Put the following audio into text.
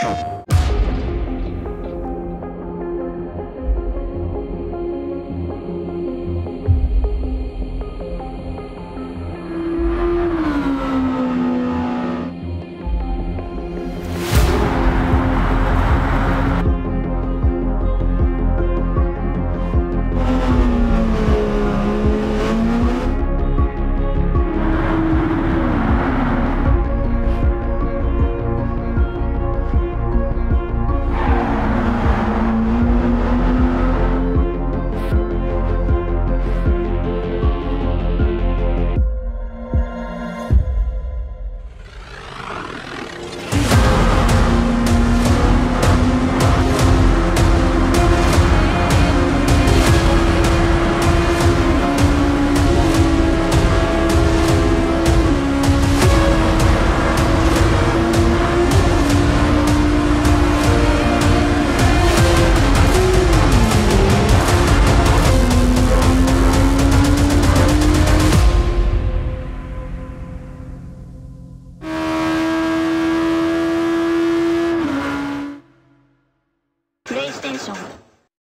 プ extensión.